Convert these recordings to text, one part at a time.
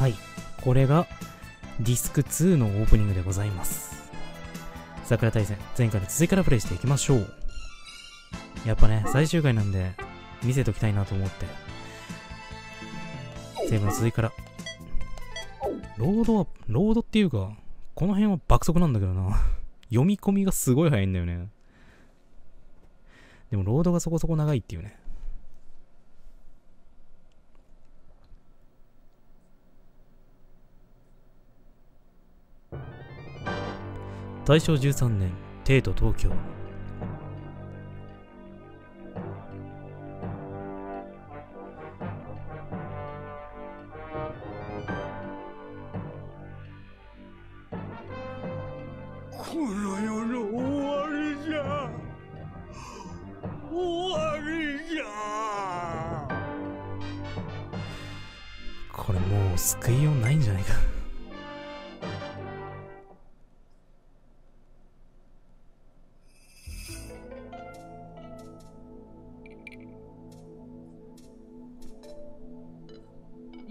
はい。これがディスク2のオープニングでございます。桜大戦、前回の続きからプレイしていきましょう。やっぱね、最終回なんで見せときたいなと思って。セーブの続きから。ロードは、ロードっていうか、この辺は爆速なんだけどな。読み込みがすごい早いんだよね。でもロードがそこそこ長いっていうね。大正13年、帝都東京。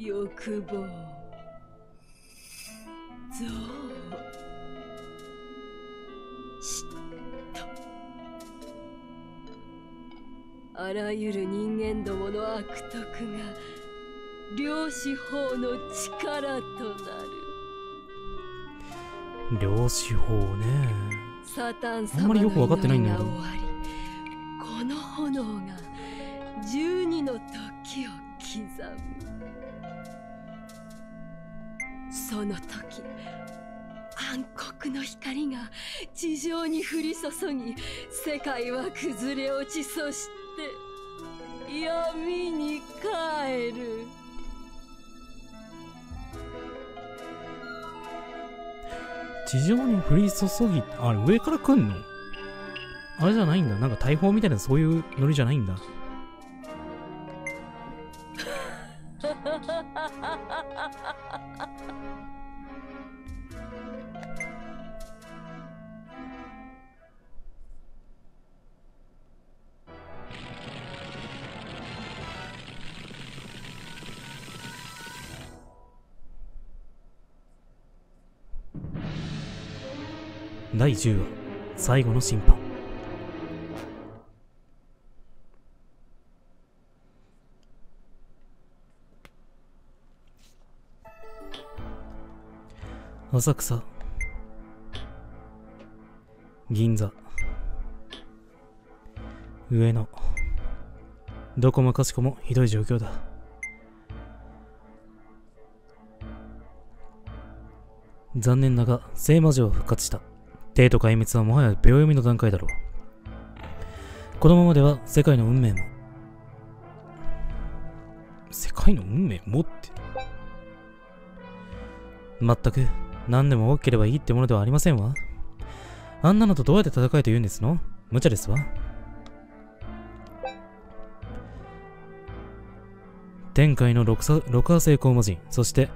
欲望。憎悪嫉妬。あらゆる人間どもの悪徳が量子法の力となる。量子法ね。サタンあんまりよくわかってないんだけど。この炎が十二の時を刻むその時暗黒の光が地上に降り注ぎ世界は崩れ落ちそして闇に帰る地上に降り注ぎ、あれ上から来んの？あれじゃないんだ。なんか大砲みたいなそういうノリじゃないんだ。第10話、最後の審判。浅草。銀座。上野。どこもかしこもひどい状況だ。残念だが聖魔女は復活した。帝都壊滅はもはや秒読みの段階だろう。このままでは世界の運命も世界の運命もって。まったく何でも多ければいいってものではありませんわ。あんなのとどうやって戦えと言うんですの？無茶ですわ。天界の六六波星光魔人そして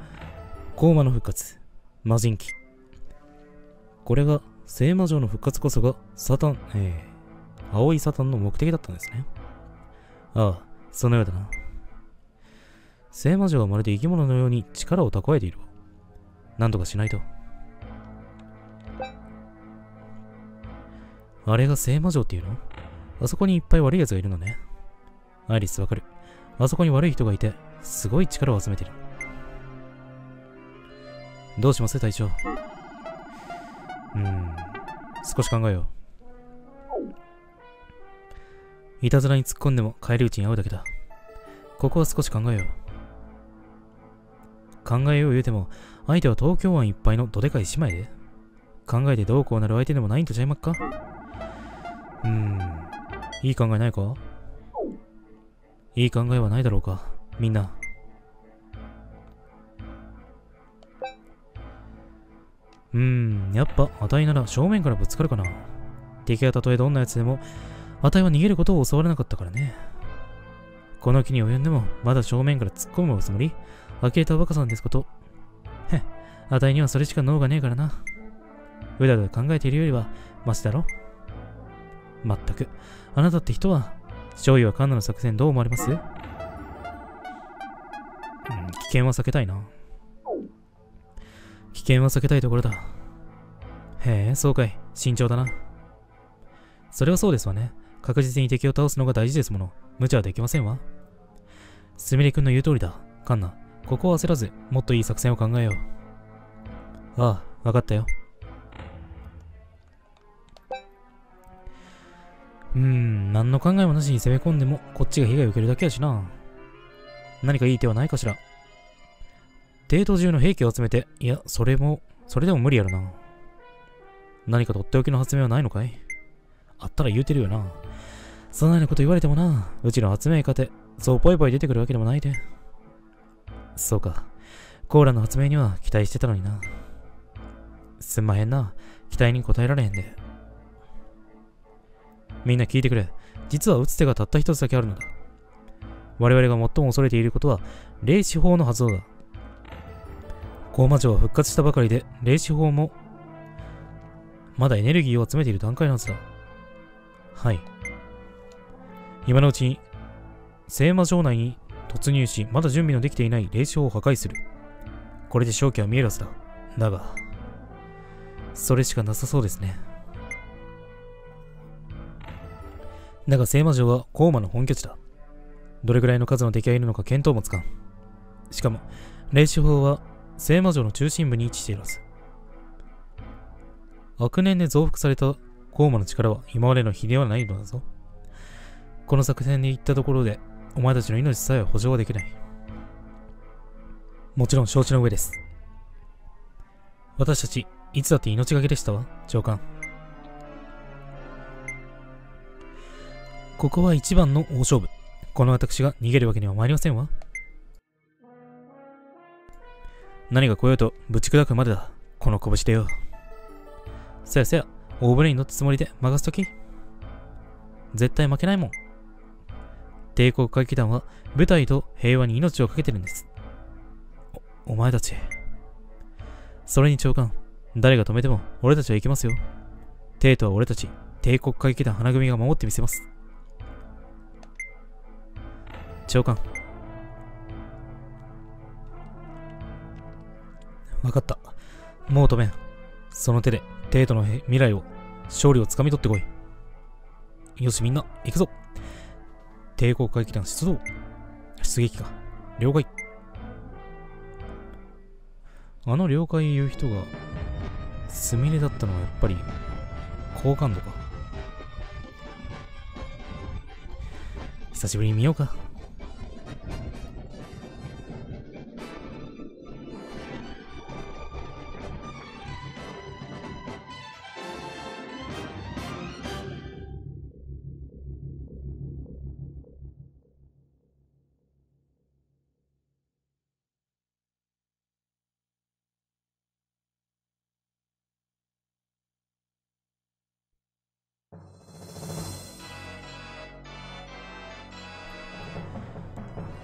光魔の復活魔人機これが聖魔女の復活こそがサタンえー、青いサタンの目的だったんですねああそのようだな聖魔女はまるで生き物のように力を蓄えているわなんとかしないと。あれが聖魔女っていうの？あそこにいっぱい悪い奴がいるのね。アイリスわかる。あそこに悪い人がいて、すごい力を集めてる。どうします？隊長。うん。少し考えよう。いたずらに突っ込んでも帰り討ちに会うだけだ。ここは少し考えよう。考えよう言うても、相手は東京湾いっぱいのどでかい姉妹で。考えてどうこうなる相手でもないんとちゃいまっか？うーん。いい考えないか？いい考えはないだろうかみんな。うーん、やっぱ、あたいなら正面からぶつかるかな。敵がたとえどんな奴でも、あたいは逃げることを教わらなかったからね。この木に及んでも、まだ正面から突っ込むおつもり？呆れたおバカさんですこと。へっ、あたいにはそれしか脳がねえからな。うだうだ考えているよりは、マシだろまったく、あなたって人は、勝利はカンナの作戦どう思われます？ん、危険は避けたいな。危険は避けたいところだ。へえ、そうかい。慎重だな。それはそうですわね。確実に敵を倒すのが大事ですもの。無茶はできませんわ。すみれくんの言う通りだ。カンナ、ここは焦らず、もっといい作戦を考えよう。ああ、わかったよ。うーん、何の考えもなしに攻め込んでも、こっちが被害を受けるだけやしな。何かいい手はないかしら。帝都中の兵器を集めて、いや、それも、それでも無理やろな。何かとっておきの発明はないのかい？あったら言うてるよな。そんなようなこと言われてもな、うちの発明家て、そうぽいぽい出てくるわけでもないで。そうか。コーラの発明には期待してたのにな。すんまへんな。期待に応えられへんで。みんな聞いてくれ。実は打つ手がたった一つだけあるのだ。我々が最も恐れていることは、霊視法の発動だ。高魔女は復活したばかりで、霊視法も、まだエネルギーを集めている段階のはずだ。はい。今のうちに、聖魔城内に突入し、まだ準備のできていない霊視法を破壊する。これで正気は見えるはずだ。だが、それしかなさそうですね。だが聖魔城はコーマの本拠地だ。どれぐらいの数の敵がいるのか見当もつかん。しかも、霊視法は聖魔城の中心部に位置しているはず。悪年で増幅されたコーマの力は今までの比ではないのだぞ。この作戦で行ったところで、お前たちの命さえ保証はできない。もちろん承知の上です。私たち、いつだって命がけでしたわ、長官。ここは一番の大勝負。この私が逃げるわけには参りませんわ。何が来ようとぶち砕くまでだ。この拳でよ。そやそや、大船に乗ったつもりで任すとき。絶対負けないもん。帝国会議団は部隊と平和に命を懸けてるんです。お、お前たち。それに長官、誰が止めても俺たちは行きますよ。帝都は俺たち、帝国会議団花組が守ってみせます。長官。わかった。もう止めん。その手で、帝都の未来を、勝利をつかみ取ってこい。よし、みんな、行くぞ。帝国会議団出動。出撃か。了解。あの了解言う人が、すみれだったのはやっぱり、好感度か。久しぶりに見ようか。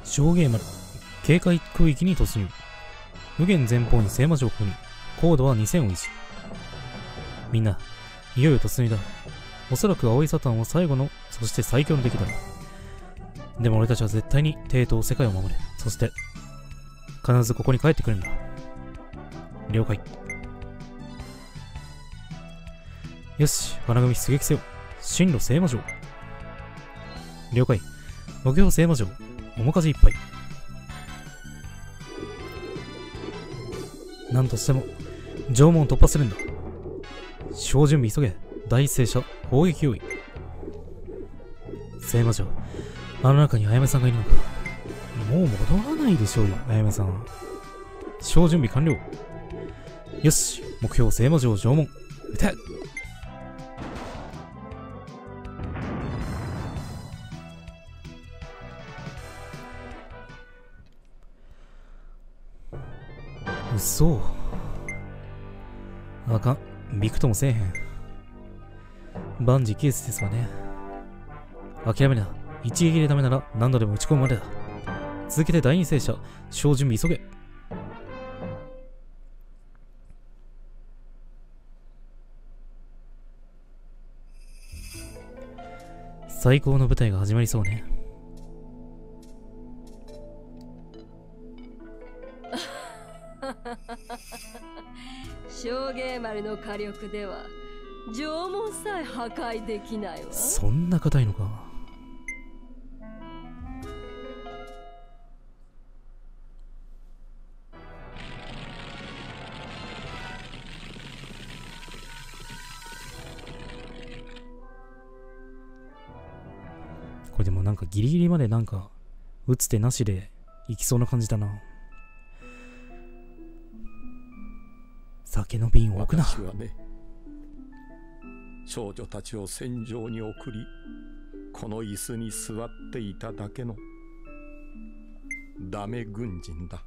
上下丸、警戒区域に突入。無限前方に聖魔城確認。高度は2000を維持。みんな、いよいよ突入だ。おそらく青いサタンは最後の、そして最強の敵だ。でも俺たちは絶対に帝都世界を守れ。そして、必ずここに帰ってくるんだ。了解。よし、花組出撃せよ。進路聖魔城。了解。目標聖魔城。面数いっぱい。なんとしても、縄文を突破するんだ。小準備急げ。大聖者、砲撃用意。聖魔女、あの中にあやめさんがいるのか。もう戻らないでしょうよ、あやめさん。小準備完了。よし、目標聖魔女縄文。撃てうあかん。びくともせえへん。万事ケースですわね。諦めな。一撃でダメなら何度でも打ち込むまでだ。続けて第二聖者、小準備急げ。最高の舞台が始まりそうね。丸の火力では縄文さえ破壊できないわ。そんな硬いのか。これでもなんかギリギリまでなんか打つ手なしでいきそうな感じだな。酒の瓶を置くな。私はね少女たちを戦場に送りこの椅子に座っていただけのダメ軍人だ。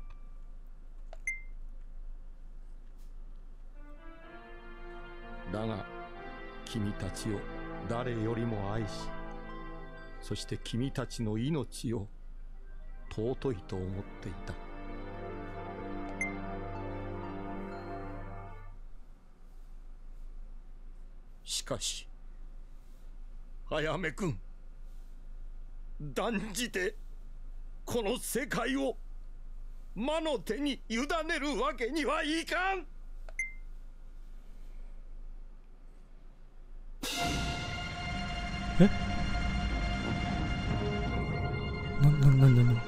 だが君たちを誰よりも愛しそして君たちの命を尊いと思っていた。かしあやめくん断じてこの世界を魔の手に委ねるわけにはいかん。え？な、な、な、な、な。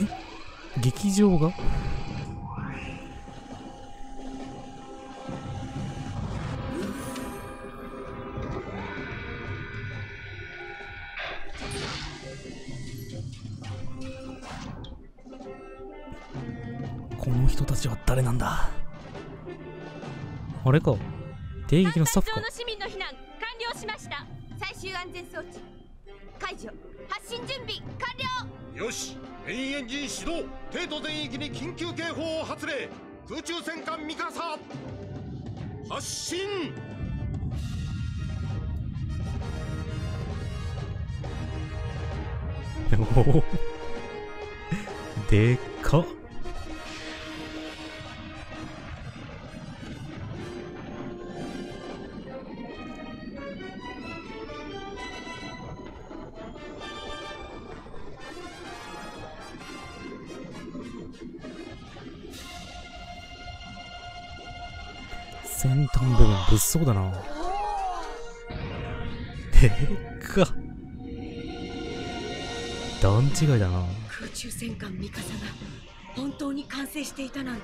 え？劇場が？れか。帝劇のスタッフか市民の避難完了しました。最終安全装置。解除。発進準備完了。よし。メインエンジン始動。帝都全域に緊急警報を発令。空中戦艦ミカサ発進。おお。でかっ先端部分物騒だなでっかっ段違いだな空中戦艦ミカサが本当に完成していたなんて。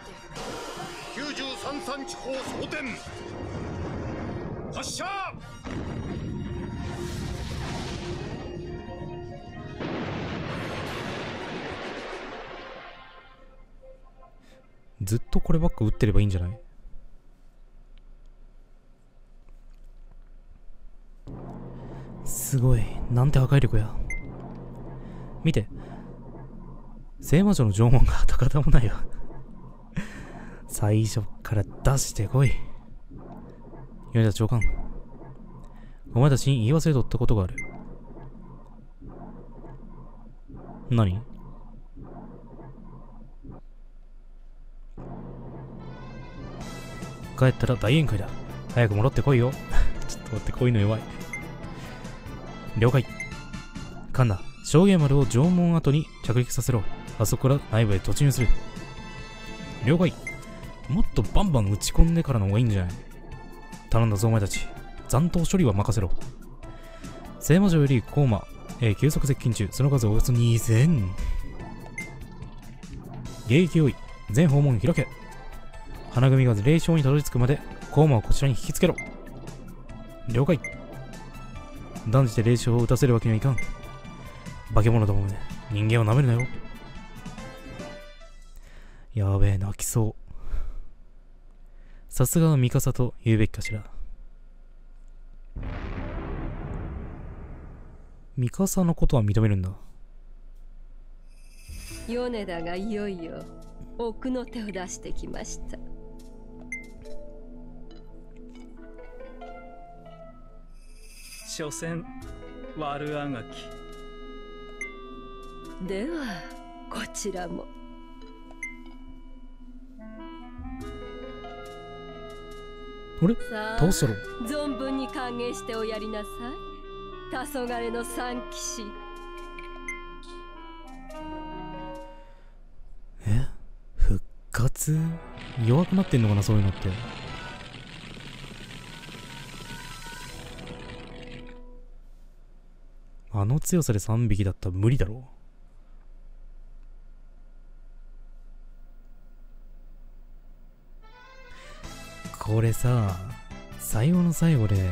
93産地方装填発射ずっとこればっか打ってればいいんじゃないすごい。なんて破壊力や。見て。聖魔女の縄文が跡形もないわ。最初から出してこい。米田長官。お前たちに言い忘れとったことがある。何？帰ったら大宴会だ。早く戻ってこいよ。ちょっと待って、こういうの弱い。了解。カンナ、証言丸を縄文跡に着陸させろ。あそこから内部へ突入する。了解。もっとバンバン打ち込んでからの方がいいんじゃない？頼んだぞ、お前たち。残党処理は任せろ。聖魔女よりコーマ、えー急速接近中。その数およそ2000。迎撃用意。全訪問開け。花組が霊障にたどり着くまで、コーマをこちらに引きつけろ。了解。断じて霊障を打たせるわけにはいかん。化け物どもめ、人間を舐めるなよ。やべえ、泣きそう。さすがはミカサと言うべきかしら。ミカサのことは認めるんだ。米田がいよいよ奥の手を出してきました所詮悪あがきではこちらも。あれ？どうする？存分に歓迎しておやりなさい。黄昏の三騎士。え？復活？弱くなってんのかなそういうのって。あの強さで3匹だったら無理だろうこれさ、最後の最後で、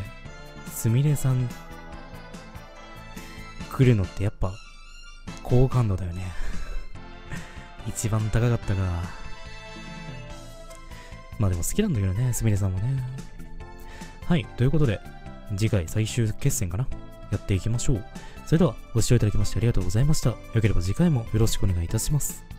すみれさん、来るのってやっぱ、好感度だよね。一番高かったか。まあでも好きなんだけどね、すみれさんもね。はい、ということで、次回最終決戦かなやっていきましょう。それでは、ご視聴いただきましてありがとうございました。よければ次回もよろしくお願いいたします。